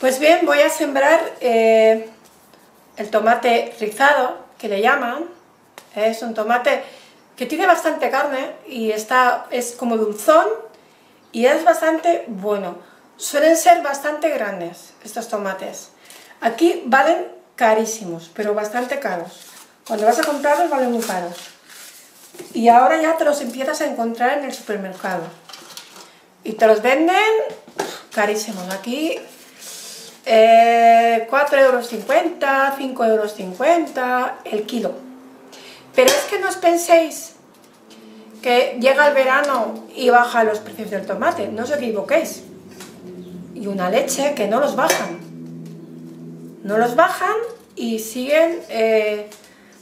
Pues bien, voy a sembrar eh, el tomate rizado, que le llaman. Es un tomate que tiene bastante carne y está, es como dulzón y es bastante bueno. Suelen ser bastante grandes estos tomates. Aquí valen carísimos, pero bastante caros. Cuando vas a comprarlos valen muy caros. Y ahora ya te los empiezas a encontrar en el supermercado. Y te los venden carísimos. Aquí eh, 4,50 euros, 5,50 euros el kilo. Pero es que no os penséis que llega el verano y bajan los precios del tomate, no os equivoquéis. Y una leche que no los bajan. No los bajan y siguen eh,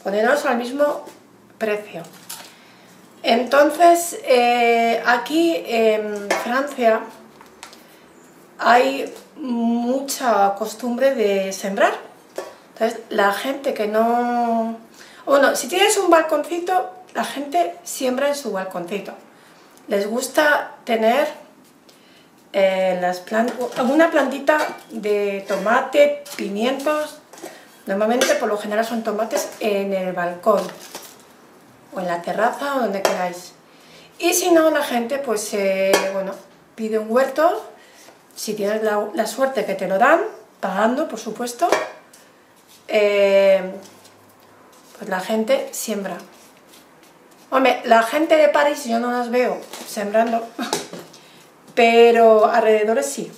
poniéndolos al mismo precio. Entonces, eh, aquí en Francia hay mucha costumbre de sembrar. Entonces, la gente que no... Bueno, si tienes un balconcito, la gente siembra en su balconcito. Les gusta tener eh, las alguna plantita de tomate, pimientos. Normalmente, por lo general, son tomates en el balcón o en la terraza o donde queráis. Y si no, la gente, pues, eh, bueno, pide un huerto si tienes la, suerte que te lo dan, pagando, por supuesto, eh, pues la gente siembra. Hombre, la gente de París yo no las veo sembrando, pero alrededor sí.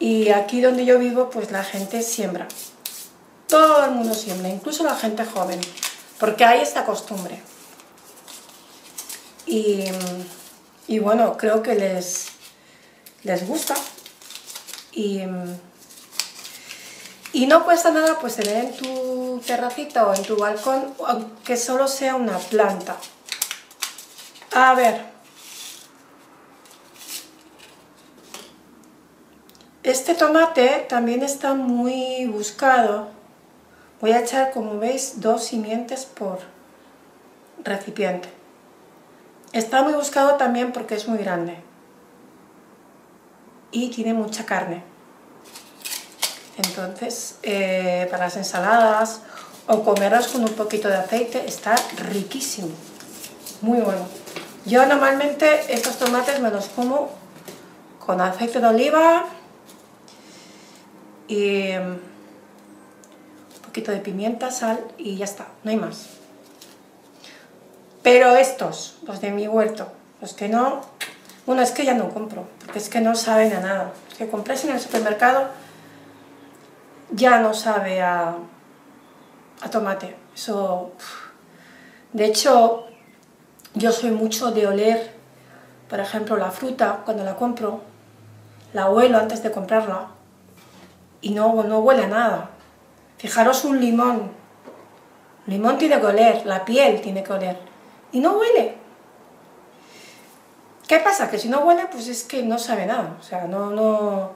Y aquí donde yo vivo, pues la gente siembra. Todo el mundo siembra, incluso la gente joven, porque hay esta costumbre. Y, y bueno, creo que les, les gusta. Y, y no cuesta nada pues tener en tu terracita o en tu balcón, aunque solo sea una planta. A ver. Este tomate también está muy buscado. Voy a echar, como veis, dos simientes por recipiente. Está muy buscado también porque es muy grande y tiene mucha carne. Entonces, eh, para las ensaladas o comerlas con un poquito de aceite está riquísimo, muy bueno. Yo normalmente estos tomates me los como con aceite de oliva y mm, un poquito de pimienta, sal y ya está, no hay más. Pero estos, los de mi huerto, los que no, bueno, es que ya no compro, porque es que no saben a nada. Que compréis en el supermercado ya no sabe a, a tomate. Eso, de hecho, yo soy mucho de oler, por ejemplo, la fruta cuando la compro, la huelo antes de comprarla y no, no huele a nada. Fijaros un limón. El limón tiene que oler, la piel tiene que oler y no huele. ¿Qué pasa? Que si no huele, pues es que no sabe nada. O sea, no, no...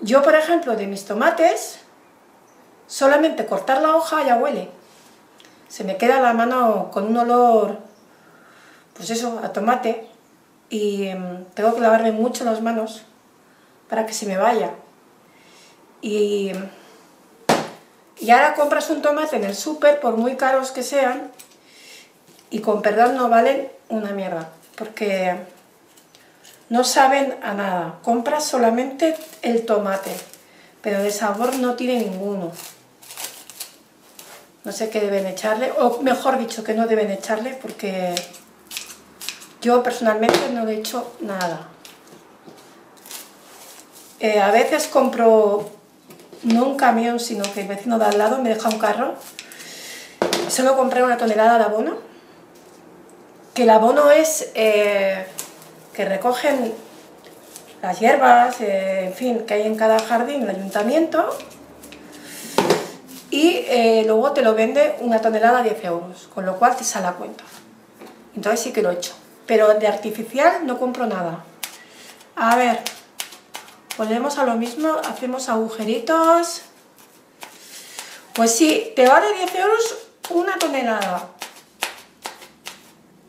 Yo, por ejemplo, de mis tomates, solamente cortar la hoja ya huele. Se me queda la mano con un olor, pues eso, a tomate. Y em, tengo que lavarme mucho las manos para que se me vaya. Y, y ahora compras un tomate en el súper, por muy caros que sean, y con perdón no valen una mierda porque no saben a nada. Compras solamente el tomate, pero de sabor no tiene ninguno. No sé qué deben echarle, o mejor dicho, que no deben echarle, porque yo personalmente no le echo nada. Eh, a veces compro, no un camión, sino que el vecino de al lado me deja un carro. Solo compré una tonelada de abono que el abono es eh, que recogen las hierbas, eh, en fin, que hay en cada jardín el ayuntamiento y eh, luego te lo vende una tonelada a 10 euros, con lo cual te sale a cuenta. Entonces sí que lo he hecho. Pero de artificial no compro nada. A ver, volvemos a lo mismo, hacemos agujeritos. Pues sí, te vale 10 euros una tonelada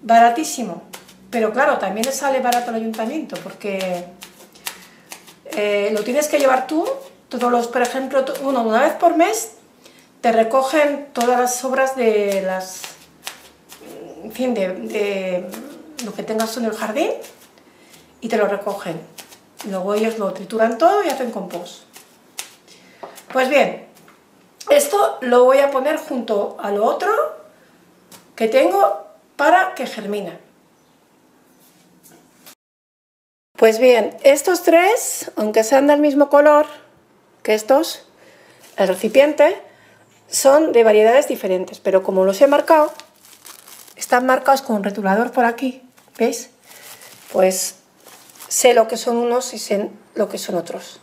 baratísimo. Pero claro, también le sale barato al ayuntamiento porque eh, lo tienes que llevar tú, todos los, por ejemplo, uno, una vez por mes te recogen todas las sobras de las, en fin, de, lo que tengas en el jardín y te lo recogen. Luego ellos lo trituran todo y hacen compost. Pues bien, esto lo voy a poner junto a lo otro que tengo para que germine. Pues bien, estos tres, aunque sean del mismo color que estos, el recipiente, son de variedades diferentes, pero como los he marcado, están marcados con un retulador por aquí, ¿veis? Pues sé lo que son unos y sé lo que son otros.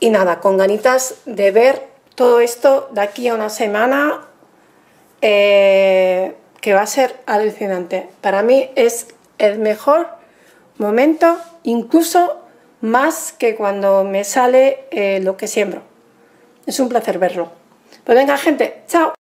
Y nada, con ganitas de ver todo esto de aquí a una semana, eh, que va a ser alucinante. Para mí es el mejor momento, incluso más que cuando me sale eh, lo que siembro. Es un placer verlo. Pues venga gente, chao.